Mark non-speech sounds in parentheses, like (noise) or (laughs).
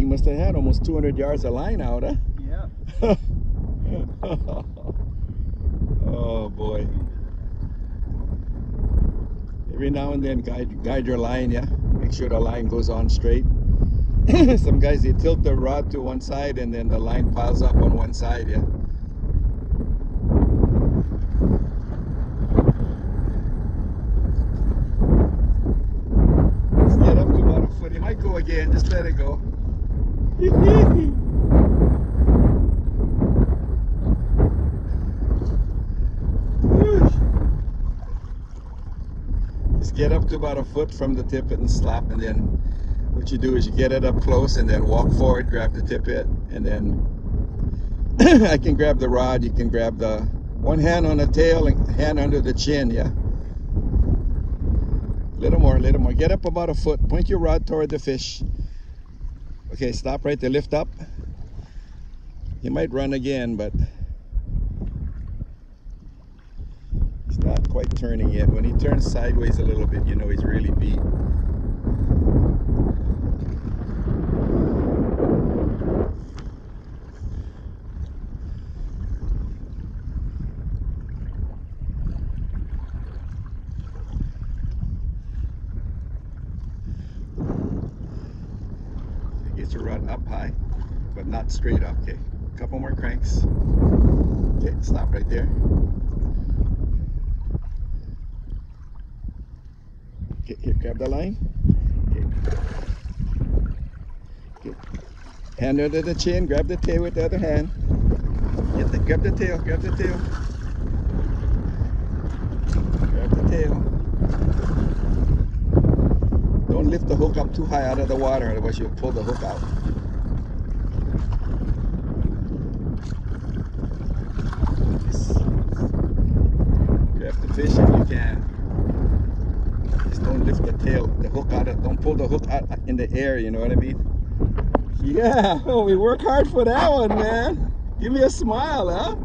must have had almost 200 yards of line out, huh? Yeah. (laughs) oh boy. Every now and then guide guide your line, yeah. Make sure the line goes on straight. (coughs) Some guys they tilt the rod to one side and then the line piles up on one side, yeah. Let's get up to about a foot. It might go again, just let it go. Just get up to about a foot from the tippet and slap and then what you do is you get it up close and then walk forward, grab the tippet and then (coughs) I can grab the rod, you can grab the one hand on the tail and hand under the chin, yeah. A little more, a little more. Get up about a foot. Point your rod toward the fish. Okay, stop right there. Lift up. You might run again, but he's not quite turning yet. When he turns sideways a little bit, you know he's really beat. Get your rod up high, but not straight up. Okay, couple more cranks. Okay, stop right there. Okay, here, grab the line. Okay. Okay. Hand under the chin, grab the tail with the other hand. Get the, grab the tail, grab the tail. Grab the tail. Don't lift the hook up too high out of the water, otherwise you'll pull the hook out. Grab the fish if you can. Just don't lift the tail, the hook out of, don't pull the hook out in the air, you know what I mean? Yeah, (laughs) we work hard for that one, man. Give me a smile, huh?